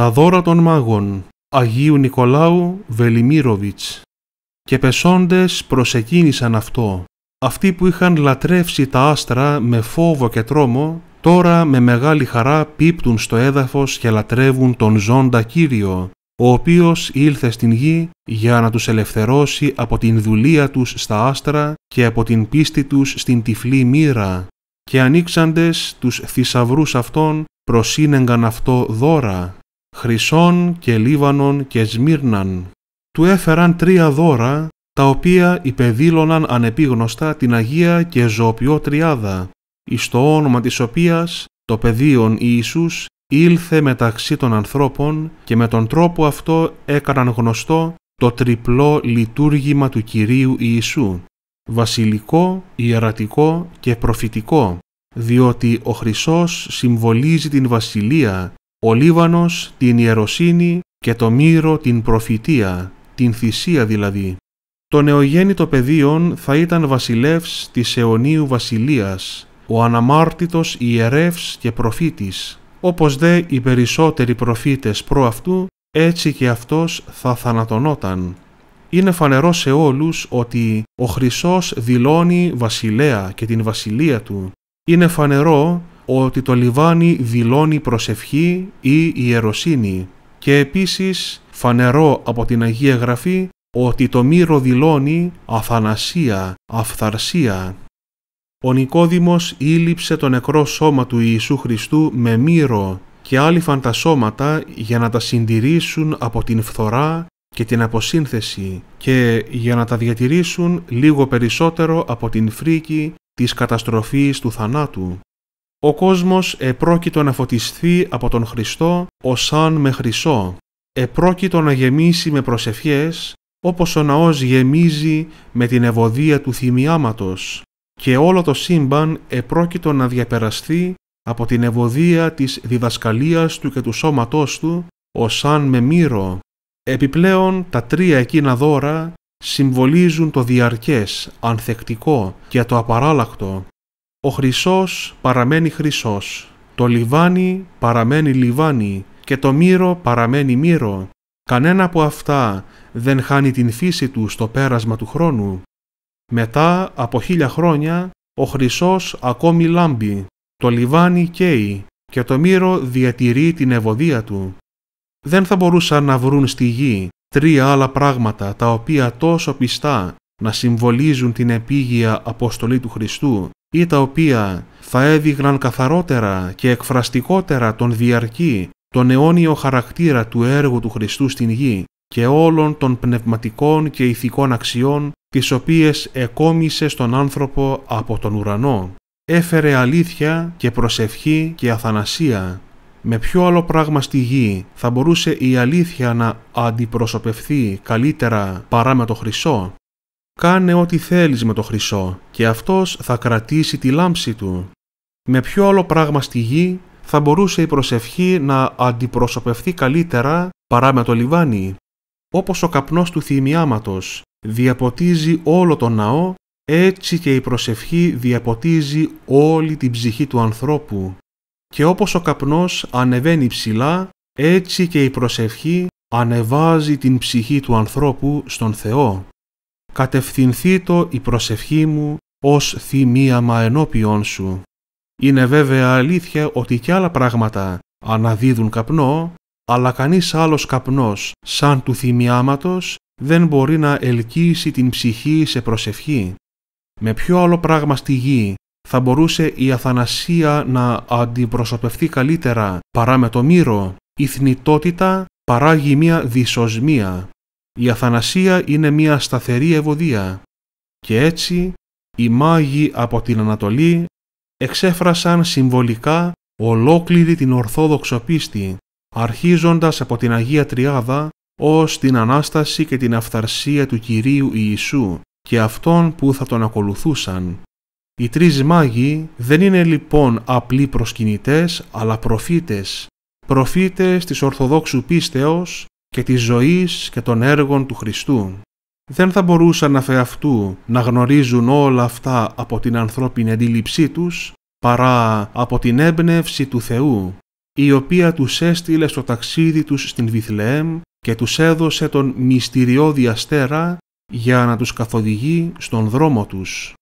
Τα δώρα των μάγων Αγίου Νικολάου Βελιμίροβιτς. Και πεσόντες προσεκίνησαν αυτό. Αυτοί που είχαν λατρεύσει τα άστρα με φόβο και τρόμο, τώρα με μεγάλη χαρά πίπτουν στο έδαφος και λατρεύουν τον ζώντα Κύριο, ο οποίος ήλθε στην γη για να τους ελευθερώσει από την δουλεία τους στα άστρα και από την πίστη τους στην τυφλή μοίρα. Και ανοίξαντες τους θησαυρούς αυτών προσύνεγκαν αυτό δώρα, χρυσών και λίβανον και σμύρναν. Του έφεραν τρία δώρα, τα οποία υπεδήλωναν ανεπίγνωστα την Αγία και Ζωοποιό Τριάδα, εις το όνομα της οποίας το παιδίον Ιησούς ήλθε μεταξύ των ανθρώπων και με τον τρόπο αυτό έκαναν γνωστό το τριπλό λειτουργήμα του Κυρίου Ιησού, βασιλικό, ιερατικό και προφητικό, διότι ο χρυσός συμβολίζει την βασιλεία, ο Λίβανος την ιεροσύνη και το μύρο την προφητεία, την θυσία δηλαδή. Το νεογέννητο πεδίον θα ήταν βασιλεύς της αιωνίου βασιλείας, ο αναμάρτητος ιερεύς και προφήτης, όπως δε οι περισσότεροι προφήτες προ αυτού, έτσι και αυτός θα θανατωνόταν. Είναι φανερό σε όλους ότι ο Χρυσός δηλώνει βασιλέα και την βασιλεία του. Είναι φανερό ότι το λιβάνι δηλώνει προσευχή ή ιεροσύνη και επίσης φανερό από την Αγία Γραφή ότι το μύρο δηλώνει αθανασία, αυθαρσία. Ο Νικόδημος ήλυψε το νεκρό σώμα του Ιησού Χριστού με μύρο και άλλοι φαντασώματα για να τα συντηρήσουν από την φθορά και την αποσύνθεση και για να τα διατηρήσουν λίγο περισσότερο από την φρίκη της καταστροφής του θανάτου. Ο κόσμος επρόκειτο να φωτιστεί από τον Χριστό ως σαν με χρυσό. Επρόκειτο να γεμίσει με προσευχές όπως ο ναός γεμίζει με την ευωδία του θυμιάματος και όλο το σύμπαν επρόκειτο να διαπεραστεί από την ευωδία της διδασκαλίας του και του σώματός του ως σαν με μύρο. Επιπλέον τα τρία εκείνα δώρα συμβολίζουν το διαρκές, ανθεκτικό και το απαράλλακτο. Ο χρυσός παραμένει χρυσός, το λιβάνι παραμένει λιβάνι και το μύρο παραμένει μύρο. Κανένα από αυτά δεν χάνει την φύση του στο πέρασμα του χρόνου. Μετά από χίλια χρόνια ο χρυσός ακόμη λάμπει, το λιβάνι καίει και το μύρο διατηρεί την ευωδία του. Δεν θα μπορούσαν να βρουν στη γη τρία άλλα πράγματα τα οποία τόσο πιστά να συμβολίζουν την επίγεια αποστολή του Χριστού ή τα οποία θα έδειγναν καθαρότερα και εκφραστικότερα τον διαρκή, τον αιώνιο χαρακτήρα του έργου του Χριστού στην γη και όλων των πνευματικών και ηθικών αξιών τις οποίες εκόμισε στον άνθρωπο από τον ουρανό. Έφερε αλήθεια και προσευχή και αθανασία. Με ποιο άλλο πράγμα στη γη θα μπορούσε η αλήθεια να αντιπροσωπευθεί καλύτερα παρά με το χρυσό. Κάνε ό,τι θέλεις με το χρυσό και αυτός θα κρατήσει τη λάμψη του. Με ποιο άλλο πράγμα στη γη θα μπορούσε η προσευχή να αντιπροσωπευθεί καλύτερα παρά με το λιβάνι; Όπως ο καπνός του θυμιάματος διαποτίζει όλο τον ναό, έτσι και η προσευχή διαποτίζει όλη την ψυχή του ανθρώπου. Και όπως ο καπνός ανεβαίνει ψηλά, έτσι και η προσευχή ανεβάζει την ψυχή του ανθρώπου στον Θεό. Κατευθυνθεί το η προσευχή μου ως θυμίαμα ενώπιον σου. Είναι βέβαια αλήθεια ότι και άλλα πράγματα αναδίδουν καπνό, αλλά κανείς άλλος καπνός σαν του θυμιάματος δεν μπορεί να ελκύσει την ψυχή σε προσευχή. Με ποιο άλλο πράγμα στη γη θα μπορούσε η αθανασία να αντιπροσωπευτεί καλύτερα παρά με το μύρο. Η θνητότητα παράγει μία δυσοσμία; Η αθανασία είναι μία σταθερή ευωδία. Και έτσι οι μάγοι από την Ανατολή εξέφρασαν συμβολικά ολόκληρη την Ορθόδοξο πίστη, αρχίζοντας από την Αγία Τριάδα ως την Ανάσταση και την Αυθαρσία του Κυρίου Ιησού και αυτών που θα τον ακολουθούσαν. Οι τρεις μάγοι δεν είναι λοιπόν απλοί προσκυνητές αλλά προφήτες, προφήτες της Ορθοδόξου πίστεως και της ζωής και των έργων του Χριστού. Δεν θα μπορούσαν αφεαυτού να γνωρίζουν όλα αυτά από την ανθρώπινη αντίληψή τους, παρά από την έμπνευση του Θεού η οποία τους έστειλε στο ταξίδι τους στην Βιθλεέμ και τους έδωσε τον μυστηριώδη αστέρα για να τους καθοδηγεί στον δρόμο τους.